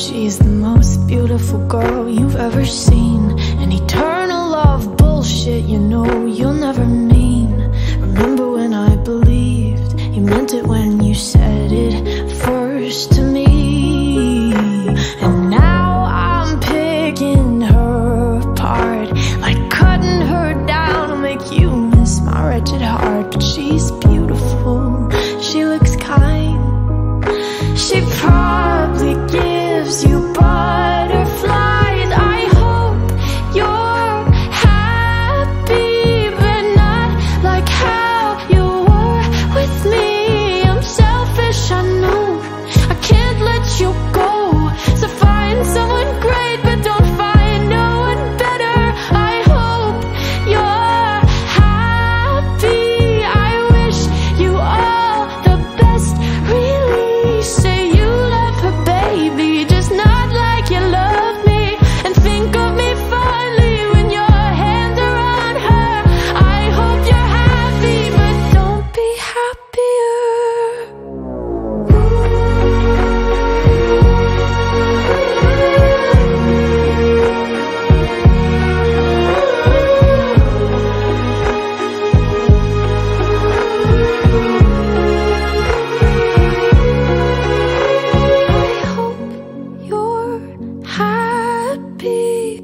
She's the most beautiful girl you've ever seen? An eternal love bullshit, you know you'll never mean. Remember when I believed you meant it when you said it first to me? And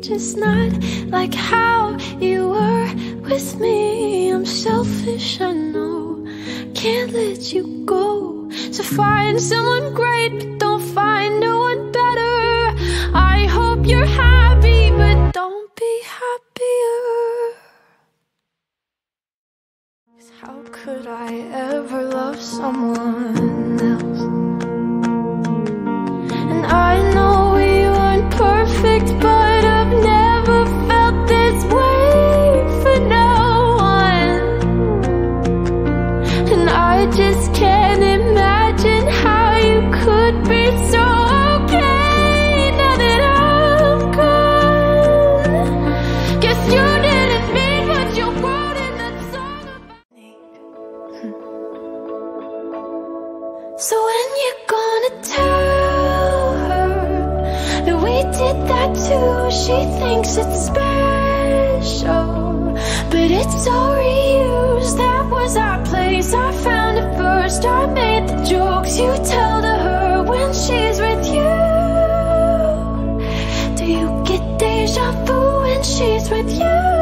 just not like how you were with me. I'm selfish, I know. Can't let you go. So find someone great, but don't find no one better. I hope you're happy, but don't be happier. 'Cause How could I ever love someone else? Just can't imagine how you could be so okay now that I'm gone. Guess you didn't mean what you wrote in that song about. So when you're gonna tell her that we did that too, she thinks it's special, but it's all reused. That was our. she's with you.